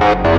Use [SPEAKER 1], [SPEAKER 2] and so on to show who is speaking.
[SPEAKER 1] Thank you.